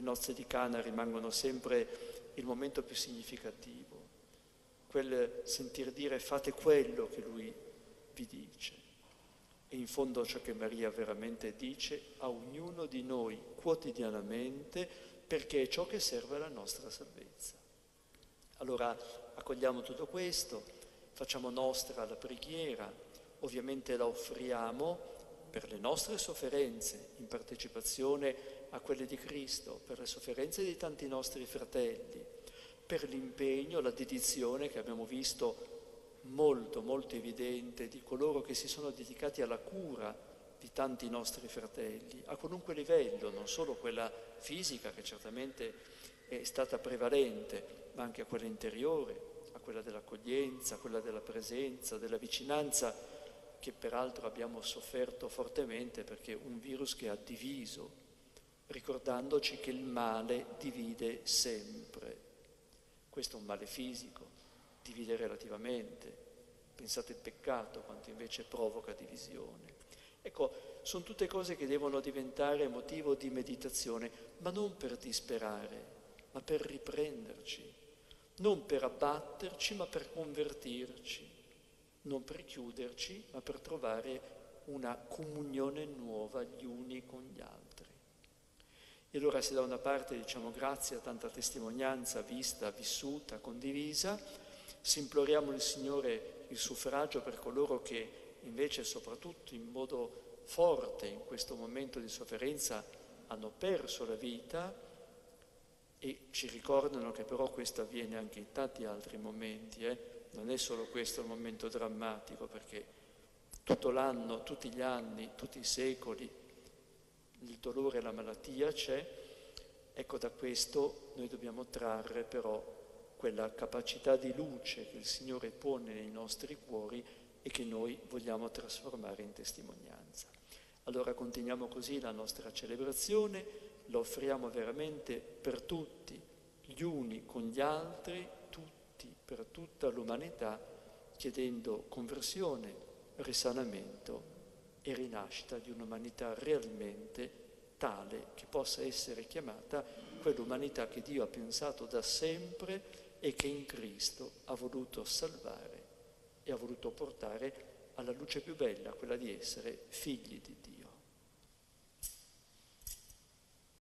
nozze di Cana rimangono sempre il momento più significativo, quel sentir dire fate quello che lui vi dice. E in fondo ciò che Maria veramente dice a ognuno di noi quotidianamente perché è ciò che serve alla nostra salvezza. Allora accogliamo tutto questo, facciamo nostra la preghiera, ovviamente la offriamo per le nostre sofferenze, in partecipazione a quelle di Cristo, per le sofferenze di tanti nostri fratelli, per l'impegno, la dedizione che abbiamo visto molto, molto evidente di coloro che si sono dedicati alla cura di tanti nostri fratelli, a qualunque livello, non solo quella fisica che certamente è stata prevalente, ma anche a quella interiore, a quella dell'accoglienza, a quella della presenza, della vicinanza, che peraltro abbiamo sofferto fortemente perché è un virus che ha diviso, ricordandoci che il male divide sempre. Questo è un male fisico, divide relativamente. Pensate il peccato quanto invece provoca divisione. Ecco, sono tutte cose che devono diventare motivo di meditazione, ma non per disperare, ma per riprenderci, non per abbatterci, ma per convertirci, non per chiuderci, ma per trovare una comunione nuova gli uni con gli altri. E allora se da una parte diciamo grazie a tanta testimonianza vista, vissuta, condivisa, se imploriamo il Signore il suffragio per coloro che invece soprattutto in modo forte in questo momento di sofferenza hanno perso la vita e ci ricordano che però questo avviene anche in tanti altri momenti, eh? Non è solo questo il momento drammatico perché tutto l'anno, tutti gli anni, tutti i secoli il dolore e la malattia c'è, ecco da questo noi dobbiamo trarre però quella capacità di luce che il Signore pone nei nostri cuori e che noi vogliamo trasformare in testimonianza. Allora continuiamo così la nostra celebrazione, la offriamo veramente per tutti, gli uni con gli altri, per tutta l'umanità, chiedendo conversione, risanamento e rinascita di un'umanità realmente tale che possa essere chiamata quell'umanità che Dio ha pensato da sempre e che in Cristo ha voluto salvare e ha voluto portare alla luce più bella, quella di essere figli di Dio.